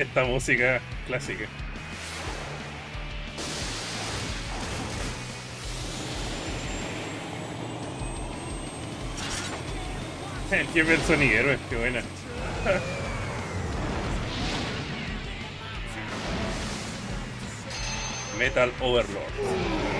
esta música clásica. El jefe del soniguero, qué buena. Metal Overlord.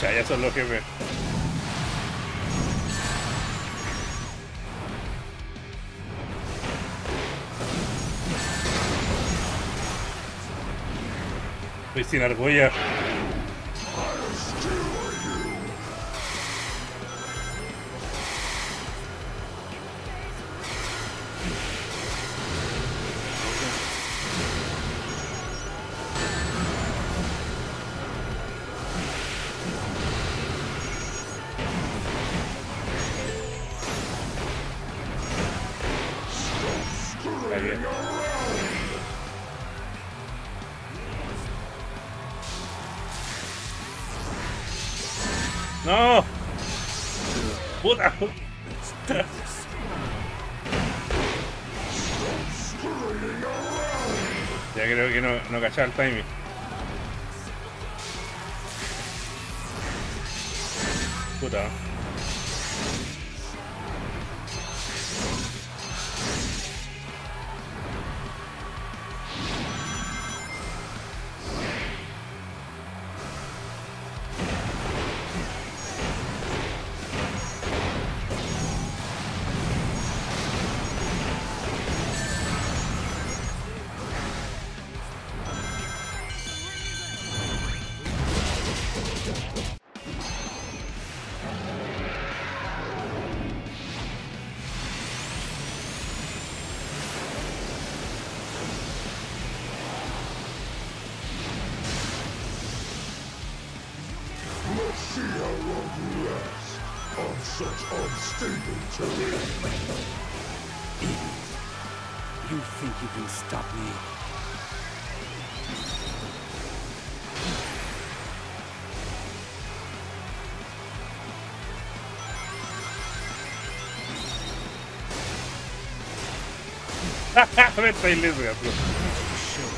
Chaya son los jefes. Estoy sin. ¡No! ¡Puta! Ya creo que no, no cachaba el timing. Puta. Unstable terrain. You think you can stop me? Me estáis lesbiando. Show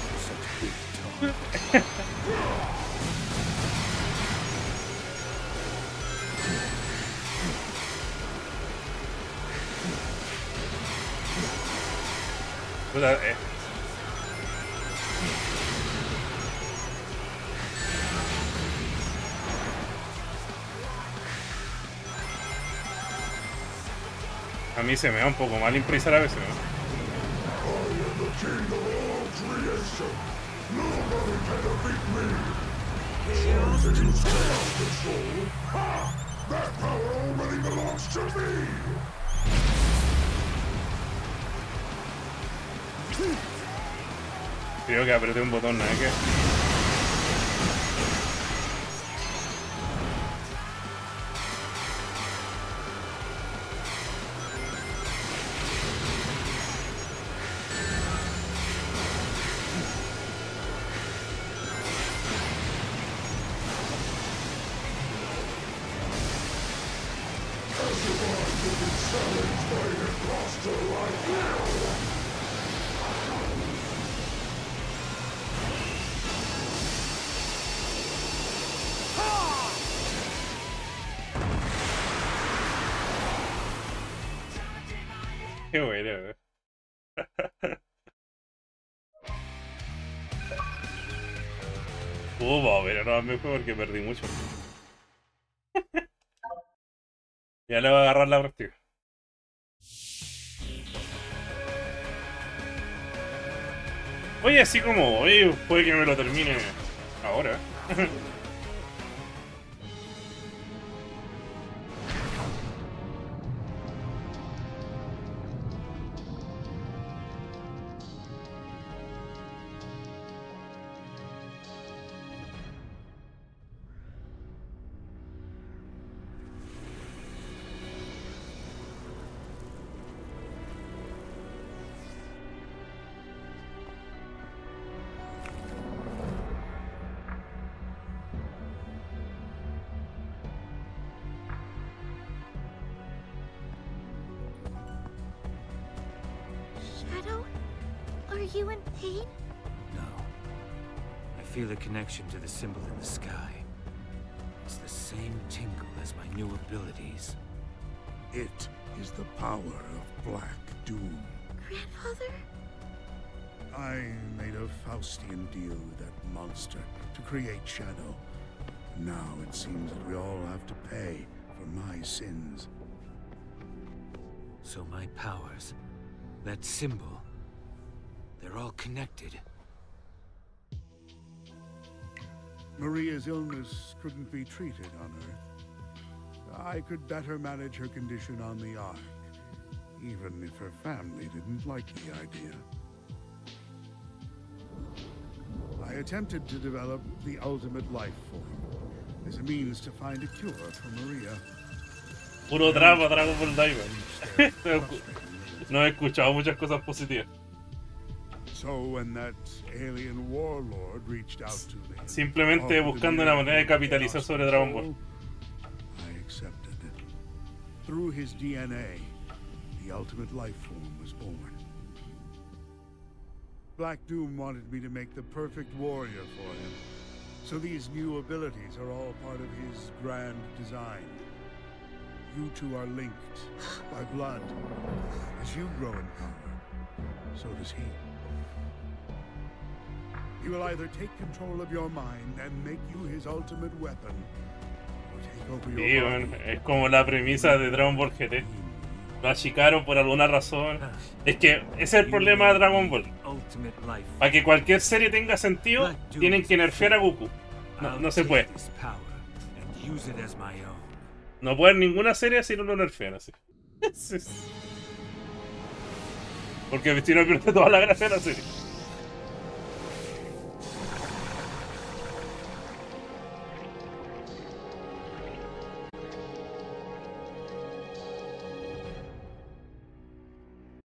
eh. A mí se me da un poco mal improvisar a veces, ¿no? That power belongs to me. Creo que apreté un botón, Qué Upa, pero no me fue porque perdí mucho. ya le voy a agarrar la práctica. Oye, así como hoy puede que me lo termine ahora. you in pain? No. I feel a connection to the symbol in the sky. It's the same tingle as my new abilities. It is the power of Black Doom. Grandfather? I made a Faustian deal with that monster to create Shadow. Now it seems that we all have to pay for my sins. So my powers, that symbol, they're all connected. Maria's illness couldn't be treated on Earth. I could better manage her condition on the Ark, even if her family didn't like the idea. I attempted to develop the ultimate life form as a means to find a cure for Maria. Puro drama, Dragon Ball Diamond. No he escuchado muchas cosas positivas. Simplemente offered buscando me una manera de capitalizar sobre Dragon Ball. I accepted it. Through his DNA, the ultimate life form was born. Black Doom wanted me to make the perfect warrior for him. So these new abilities are all part of his grand design. You two are linked by blood. As you grow in power, so does he. He will either take control of your mind and make you his ultimate weapon, or take over your Sí, body. bueno, es como la premisa de Dragon Ball GT. Lo achicaron por alguna razón. Es que ese es el problema de Dragon Ball. Para que cualquier serie tenga sentido, tienen que nerfear a Goku. No, no se puede. No puede haber ninguna serie si no lo nerfean así. Porque no pierde toda la gracia de la serie.